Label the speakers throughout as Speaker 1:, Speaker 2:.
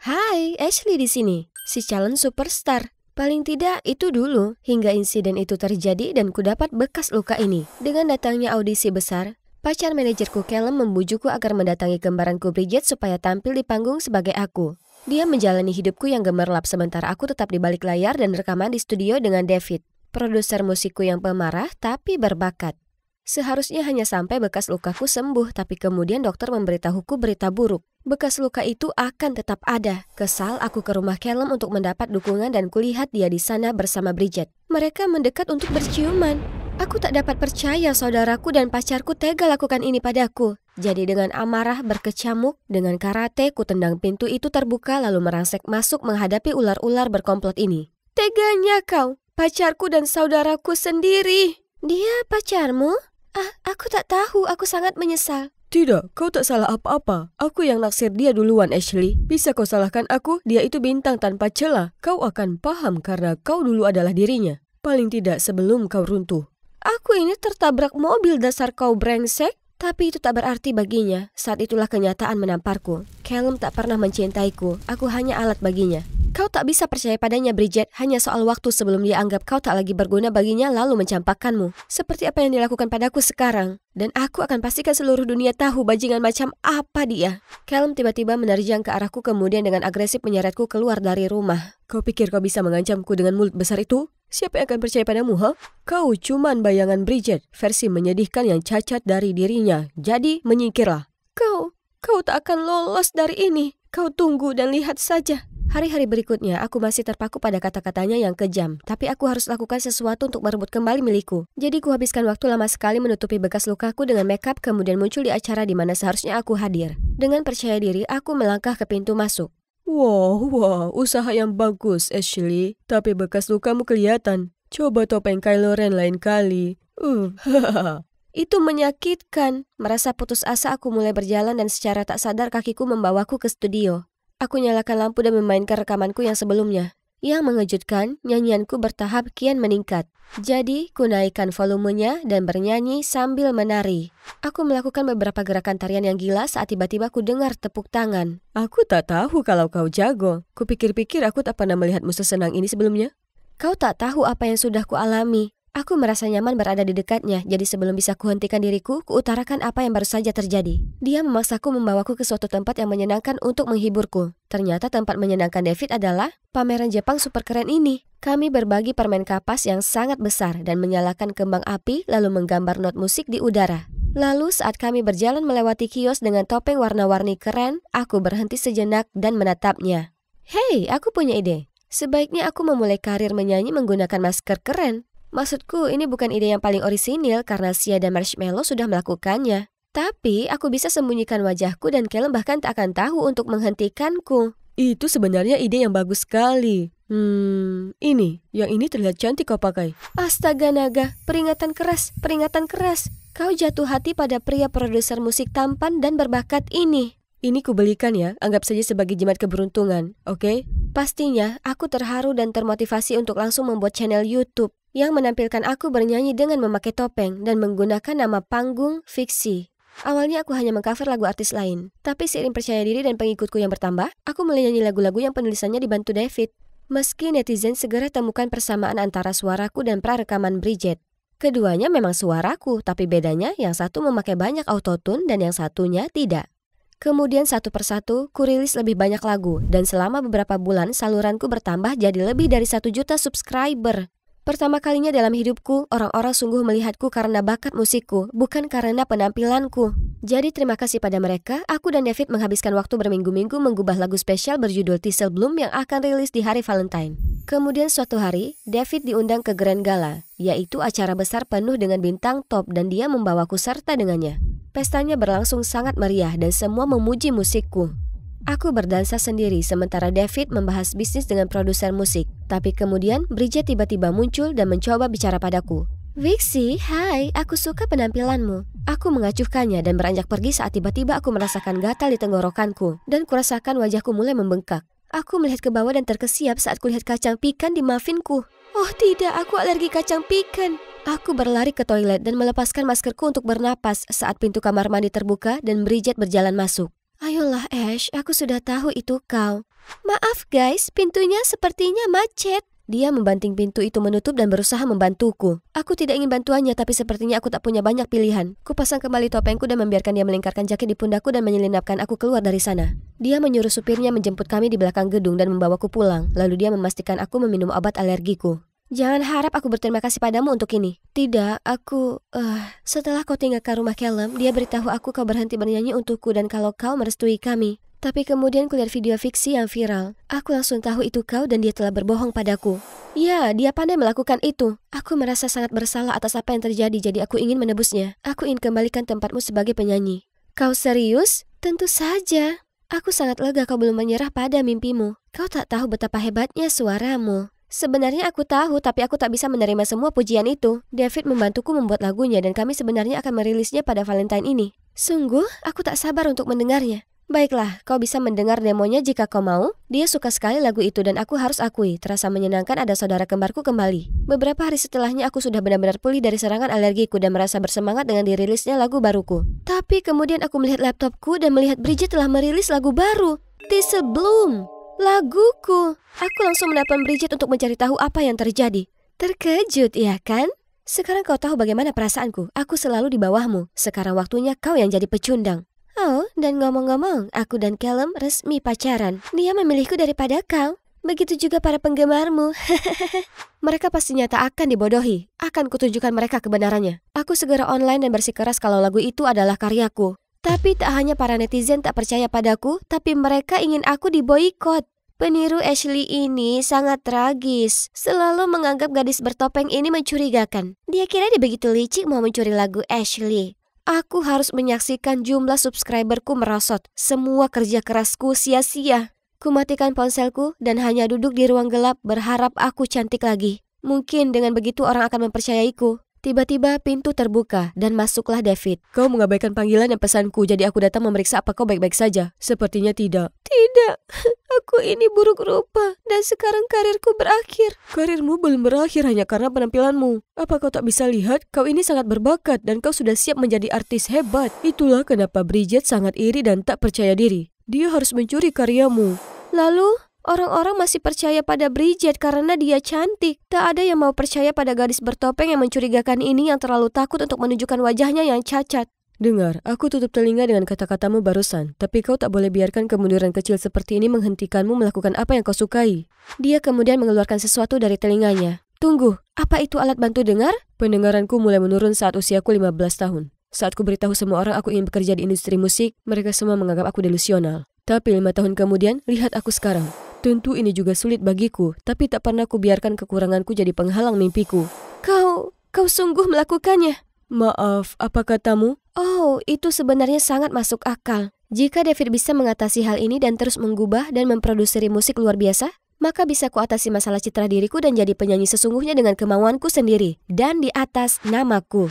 Speaker 1: Hai, Ashley di sini, si calon superstar. Paling tidak itu dulu, hingga insiden itu terjadi dan ku dapat bekas luka ini. Dengan datangnya audisi besar, pacar manajerku Callum membujukku agar mendatangi kembaranku Bridget supaya tampil di panggung sebagai aku. Dia menjalani hidupku yang gemerlap sementara aku tetap di balik layar dan rekaman di studio dengan David, produser musikku yang pemarah tapi berbakat. Seharusnya hanya sampai bekas lukaku sembuh, tapi kemudian dokter memberitahuku berita buruk. Bekas luka itu akan tetap ada. Kesal, aku ke rumah Callum untuk mendapat dukungan dan kulihat dia di sana bersama Bridget. Mereka mendekat untuk berciuman. Aku tak dapat percaya saudaraku dan pacarku tega lakukan ini padaku. Jadi dengan amarah berkecamuk, dengan karate ku tendang pintu itu terbuka lalu merangsek masuk menghadapi ular-ular berkomplot ini. Teganya kau, pacarku dan saudaraku sendiri. Dia pacarmu? Ah, aku tak tahu, aku sangat menyesal.
Speaker 2: Tidak, kau tak salah apa-apa. Aku yang naksir dia duluan, Ashley. Bisa kau salahkan aku, dia itu bintang tanpa celah. Kau akan paham karena kau dulu adalah dirinya. Paling tidak sebelum kau runtuh.
Speaker 1: Aku ini tertabrak mobil dasar kau brengsek. Tapi itu tak berarti baginya. Saat itulah kenyataan menamparku. Callum tak pernah mencintaiku. Aku hanya alat baginya. Kau tak bisa percaya padanya, Bridget, hanya soal waktu sebelum dia anggap kau tak lagi berguna baginya lalu mencampakkanmu. Seperti apa yang dilakukan padaku sekarang. Dan aku akan pastikan seluruh dunia tahu bajingan macam apa dia. Callum tiba-tiba menerjang ke arahku kemudian dengan agresif menyeretku keluar dari rumah.
Speaker 2: Kau pikir kau bisa mengancamku dengan mulut besar itu? Siapa yang akan percaya padamu, ha? Kau cuman bayangan Bridget, versi menyedihkan yang cacat dari dirinya. Jadi, menyingkirlah.
Speaker 1: Kau, kau tak akan lolos dari ini. Kau tunggu dan lihat saja. Hari-hari berikutnya, aku masih terpaku pada kata-katanya yang kejam, tapi aku harus lakukan sesuatu untuk merebut kembali milikku. Jadi kuhabiskan waktu lama sekali menutupi bekas lukaku dengan makeup kemudian muncul di acara di mana seharusnya aku hadir. Dengan percaya diri, aku melangkah ke pintu masuk.
Speaker 2: Wow, wow, usaha yang bagus, Ashley. Tapi bekas lukamu kelihatan. Coba topeng Kylo Ren lain kali. Uh,
Speaker 1: Itu menyakitkan. Merasa putus asa aku mulai berjalan dan secara tak sadar kakiku membawaku ke studio. Aku nyalakan lampu dan memainkan rekamanku yang sebelumnya. Yang mengejutkan, nyanyianku bertahap kian meningkat. Jadi, ku naikkan volumenya dan bernyanyi sambil menari. Aku melakukan beberapa gerakan tarian yang gila saat tiba-tiba ku dengar tepuk tangan.
Speaker 2: Aku tak tahu kalau kau jago. Kupikir-pikir aku tak pernah melihatmu sesenang ini sebelumnya.
Speaker 1: Kau tak tahu apa yang sudah ku alami. Aku merasa nyaman berada di dekatnya, jadi sebelum bisa kuhentikan diriku, kuutarakan apa yang baru saja terjadi. Dia memaksaku membawaku ke suatu tempat yang menyenangkan untuk menghiburku. Ternyata tempat menyenangkan David adalah pameran Jepang super keren ini. Kami berbagi permen kapas yang sangat besar dan menyalakan kembang api lalu menggambar not musik di udara. Lalu saat kami berjalan melewati kios dengan topeng warna-warni keren, aku berhenti sejenak dan menatapnya. Hei, aku punya ide. Sebaiknya aku memulai karir menyanyi menggunakan masker keren. Maksudku, ini bukan ide yang paling orisinil karena Sia dan Marshmallow sudah melakukannya. Tapi, aku bisa sembunyikan wajahku dan Callum bahkan tak akan tahu untuk menghentikanku.
Speaker 2: Itu sebenarnya ide yang bagus sekali. Hmm, ini. Yang ini terlihat cantik kau pakai.
Speaker 1: Astaga naga, peringatan keras, peringatan keras. Kau jatuh hati pada pria produser musik tampan dan berbakat ini.
Speaker 2: Ini kubelikan ya, anggap saja sebagai jimat keberuntungan, oke? Okay?
Speaker 1: Pastinya, aku terharu dan termotivasi untuk langsung membuat channel YouTube yang menampilkan aku bernyanyi dengan memakai topeng dan menggunakan nama panggung fiksi. Awalnya aku hanya mengcover lagu artis lain, tapi seiring percaya diri dan pengikutku yang bertambah, aku mulai nyanyi lagu-lagu yang penulisannya dibantu David. Meski netizen segera temukan persamaan antara suaraku dan prarekaman Bridget. Keduanya memang suaraku, tapi bedanya yang satu memakai banyak autotune dan yang satunya tidak. Kemudian satu persatu, kurilis lebih banyak lagu, dan selama beberapa bulan saluranku bertambah jadi lebih dari satu juta subscriber. Pertama kalinya dalam hidupku, orang-orang sungguh melihatku karena bakat musikku, bukan karena penampilanku. Jadi terima kasih pada mereka, aku dan David menghabiskan waktu berminggu-minggu menggubah lagu spesial berjudul Tissel Bloom yang akan rilis di hari Valentine. Kemudian suatu hari, David diundang ke Grand Gala, yaitu acara besar penuh dengan bintang top dan dia membawaku serta dengannya. Pestanya berlangsung sangat meriah dan semua memuji musikku. Aku berdansa sendiri sementara David membahas bisnis dengan produser musik. Tapi kemudian Bridget tiba-tiba muncul dan mencoba bicara padaku. Vixie, hai, aku suka penampilanmu. Aku mengacuhkannya dan beranjak pergi saat tiba-tiba aku merasakan gatal di tenggorokanku dan kurasakan wajahku mulai membengkak. Aku melihat ke bawah dan terkesiap saat kulihat kacang pikan di muffinku. Oh tidak, aku alergi kacang pikan. Aku berlari ke toilet dan melepaskan maskerku untuk bernapas saat pintu kamar mandi terbuka dan Bridget berjalan masuk. Ayolah Ash, aku sudah tahu itu kau. Maaf guys, pintunya sepertinya macet. Dia membanting pintu itu menutup dan berusaha membantuku. Aku tidak ingin bantuannya, tapi sepertinya aku tak punya banyak pilihan. Kupasang kembali topengku dan membiarkan dia melingkarkan jaket di pundakku dan menyelinapkan aku keluar dari sana. Dia menyuruh supirnya menjemput kami di belakang gedung dan membawaku pulang. Lalu dia memastikan aku meminum obat alergiku. Jangan harap aku berterima kasih padamu untuk ini. Tidak, aku... Uh, setelah kau tinggal ke rumah Callum, dia beritahu aku kau berhenti bernyanyi untukku dan kalau kau merestui kami. Tapi kemudian kulihat video fiksi yang viral. Aku langsung tahu itu kau dan dia telah berbohong padaku. Ya, dia pandai melakukan itu. Aku merasa sangat bersalah atas apa yang terjadi, jadi aku ingin menebusnya. Aku ingin kembalikan tempatmu sebagai penyanyi. Kau serius? Tentu saja. Aku sangat lega kau belum menyerah pada mimpimu. Kau tak tahu betapa hebatnya suaramu. Sebenarnya aku tahu, tapi aku tak bisa menerima semua pujian itu. David membantuku membuat lagunya dan kami sebenarnya akan merilisnya pada Valentine ini. Sungguh, aku tak sabar untuk mendengarnya. Baiklah, kau bisa mendengar demonya jika kau mau. Dia suka sekali lagu itu dan aku harus akui, terasa menyenangkan ada saudara kembarku kembali. Beberapa hari setelahnya aku sudah benar-benar pulih dari serangan alergiku dan merasa bersemangat dengan dirilisnya lagu baruku. Tapi kemudian aku melihat laptopku dan melihat Bridget telah merilis lagu baru, Thistle Bloom. Laguku. Aku langsung menelpon Bridget untuk mencari tahu apa yang terjadi. Terkejut, ya kan? Sekarang kau tahu bagaimana perasaanku. Aku selalu di bawahmu. Sekarang waktunya kau yang jadi pecundang. Oh, dan ngomong-ngomong, aku dan Callum resmi pacaran. Dia memilihku daripada kau. Begitu juga para penggemarmu. mereka pastinya tak akan dibodohi. Akan kutunjukkan mereka kebenarannya. Aku segera online dan bersikeras kalau lagu itu adalah karyaku. Tapi tak hanya para netizen tak percaya padaku, tapi mereka ingin aku diboikot. Peniru Ashley ini sangat tragis. Selalu menganggap gadis bertopeng ini mencurigakan. Dia kira dia begitu licik mau mencuri lagu Ashley. Aku harus menyaksikan jumlah subscriberku merosot. Semua kerja kerasku sia-sia. Kumatikan ponselku dan hanya duduk di ruang gelap berharap aku cantik lagi. Mungkin dengan begitu orang akan mempercayaiku. Tiba-tiba pintu terbuka dan masuklah David.
Speaker 2: Kau mengabaikan panggilan dan pesanku, jadi aku datang memeriksa apa kau baik-baik saja. Sepertinya tidak.
Speaker 1: Tidak, aku ini buruk rupa dan sekarang karirku berakhir.
Speaker 2: Karirmu belum berakhir hanya karena penampilanmu. Apa kau tak bisa lihat? Kau ini sangat berbakat dan kau sudah siap menjadi artis hebat. Itulah kenapa Bridget sangat iri dan tak percaya diri. Dia harus mencuri karyamu.
Speaker 1: Lalu, Orang-orang masih percaya pada Bridget karena dia cantik. Tak ada yang mau percaya pada gadis bertopeng yang mencurigakan ini yang terlalu takut untuk menunjukkan wajahnya yang cacat.
Speaker 2: Dengar, aku tutup telinga dengan kata-katamu barusan, tapi kau tak boleh biarkan kemunduran kecil seperti ini menghentikanmu melakukan apa yang kau sukai.
Speaker 1: Dia kemudian mengeluarkan sesuatu dari telinganya. Tunggu, apa itu alat bantu dengar?
Speaker 2: Pendengaranku mulai menurun saat usiaku 15 tahun. Saat ku beritahu semua orang aku ingin bekerja di industri musik, mereka semua menganggap aku delusional. Tapi lima tahun kemudian, lihat aku sekarang. Tentu ini juga sulit bagiku, tapi tak pernah kubiarkan kekuranganku jadi penghalang mimpiku.
Speaker 1: Kau, kau sungguh melakukannya?
Speaker 2: Maaf, apa katamu?
Speaker 1: Oh, itu sebenarnya sangat masuk akal. Jika David bisa mengatasi hal ini dan terus menggubah dan memproduksi musik luar biasa, maka bisa kuatasi masalah citra diriku dan jadi penyanyi sesungguhnya dengan kemauanku sendiri dan di atas namaku.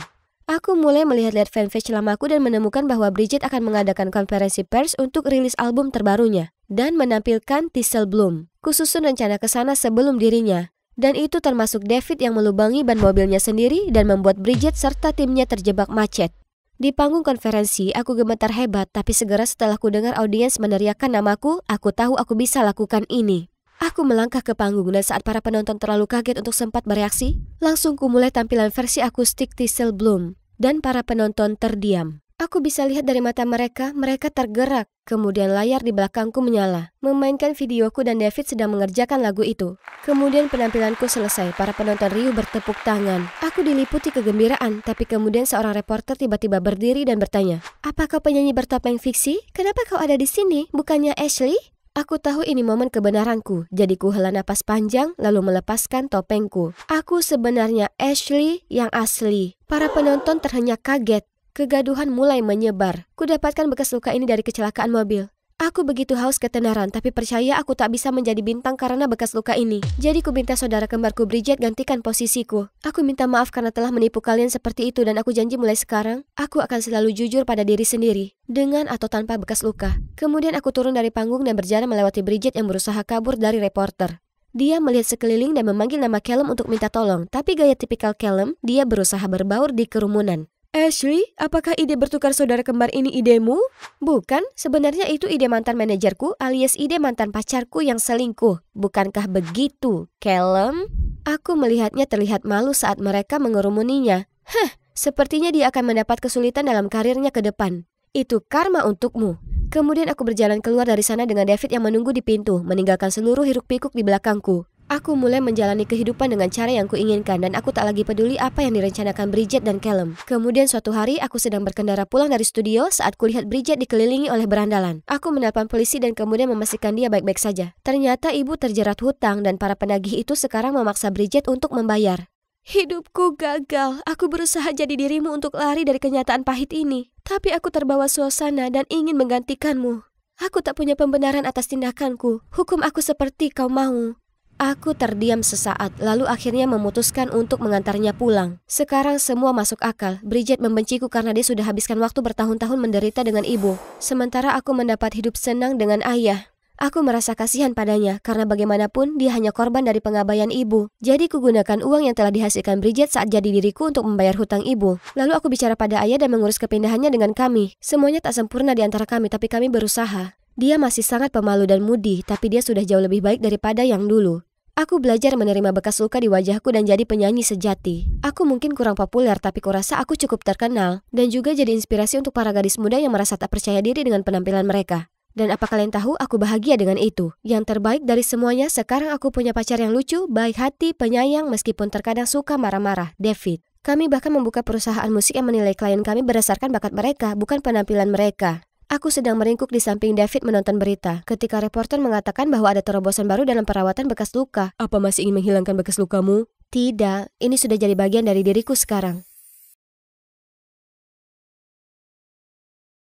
Speaker 1: Aku mulai melihat-lihat fanpage lamaku dan menemukan bahwa Bridget akan mengadakan konferensi pers untuk rilis album terbarunya dan menampilkan Tissel Bloom. Kususun rencana ke sana sebelum dirinya. Dan itu termasuk David yang melubangi ban mobilnya sendiri dan membuat Bridget serta timnya terjebak macet. Di panggung konferensi, aku gemetar hebat, tapi segera setelah ku dengar audiens meneriakkan namaku, aku tahu aku bisa lakukan ini. Aku melangkah ke panggung dan saat para penonton terlalu kaget untuk sempat bereaksi, langsung ku mulai tampilan versi akustik Tissel Bloom, dan para penonton terdiam. Aku bisa lihat dari mata mereka, mereka tergerak. Kemudian layar di belakangku menyala, memainkan videoku dan David sedang mengerjakan lagu itu. Kemudian penampilanku selesai, para penonton riuh bertepuk tangan. Aku diliputi kegembiraan, tapi kemudian seorang reporter tiba-tiba berdiri dan bertanya, Apakah penyanyi bertopeng fiksi? Kenapa kau ada di sini? Bukannya Ashley? Aku tahu ini momen kebenaranku, jadi ku hela napas panjang lalu melepaskan topengku. Aku sebenarnya Ashley yang asli. Para penonton terhenyak kaget. Kegaduhan mulai menyebar. Kudapatkan bekas luka ini dari kecelakaan mobil. Aku begitu haus ketenaran, tapi percaya aku tak bisa menjadi bintang karena bekas luka ini. Jadi ku minta saudara kembarku Bridget gantikan posisiku. Aku minta maaf karena telah menipu kalian seperti itu dan aku janji mulai sekarang, aku akan selalu jujur pada diri sendiri, dengan atau tanpa bekas luka. Kemudian aku turun dari panggung dan berjalan melewati Bridget yang berusaha kabur dari reporter. Dia melihat sekeliling dan memanggil nama Callum untuk minta tolong, tapi gaya tipikal Callum, dia berusaha berbaur di kerumunan.
Speaker 2: Ashley, apakah ide bertukar saudara kembar ini idemu?
Speaker 1: Bukan, sebenarnya itu ide mantan manajerku alias ide mantan pacarku yang selingkuh. Bukankah begitu, Callum? Aku melihatnya terlihat malu saat mereka mengerumuninya. Hah, sepertinya dia akan mendapat kesulitan dalam karirnya ke depan. Itu karma untukmu. Kemudian aku berjalan keluar dari sana dengan David yang menunggu di pintu, meninggalkan seluruh hiruk pikuk di belakangku. Aku mulai menjalani kehidupan dengan cara yang kuinginkan dan aku tak lagi peduli apa yang direncanakan Bridget dan Callum. Kemudian suatu hari aku sedang berkendara pulang dari studio saat kulihat Bridget dikelilingi oleh berandalan. Aku menelpon polisi dan kemudian memastikan dia baik-baik saja. Ternyata ibu terjerat hutang dan para penagih itu sekarang memaksa Bridget untuk membayar. Hidupku gagal. Aku berusaha jadi dirimu untuk lari dari kenyataan pahit ini. Tapi aku terbawa suasana dan ingin menggantikanmu. Aku tak punya pembenaran atas tindakanku. Hukum aku seperti kau mau. Aku terdiam sesaat, lalu akhirnya memutuskan untuk mengantarnya pulang. Sekarang semua masuk akal. Bridget membenciku karena dia sudah habiskan waktu bertahun-tahun menderita dengan ibu. Sementara aku mendapat hidup senang dengan ayah. Aku merasa kasihan padanya karena bagaimanapun dia hanya korban dari pengabaian ibu. Jadi kugunakan uang yang telah dihasilkan Bridget saat jadi diriku untuk membayar hutang ibu. Lalu aku bicara pada ayah dan mengurus kepindahannya dengan kami. Semuanya tak sempurna di antara kami tapi kami berusaha. Dia masih sangat pemalu dan mudi, tapi dia sudah jauh lebih baik daripada yang dulu. Aku belajar menerima bekas luka di wajahku dan jadi penyanyi sejati. Aku mungkin kurang populer tapi kurasa aku cukup terkenal dan juga jadi inspirasi untuk para gadis muda yang merasa tak percaya diri dengan penampilan mereka. Dan apa kalian tahu, aku bahagia dengan itu. Yang terbaik dari semuanya, sekarang aku punya pacar yang lucu, baik hati, penyayang, meskipun terkadang suka marah-marah, David. Kami bahkan membuka perusahaan musik yang menilai klien kami berdasarkan bakat mereka, bukan penampilan mereka. Aku sedang meringkuk di samping David menonton berita ketika reporter mengatakan bahwa ada terobosan baru dalam perawatan bekas luka.
Speaker 2: Apa masih ingin menghilangkan bekas lukamu?
Speaker 1: Tidak, ini sudah jadi bagian dari diriku sekarang.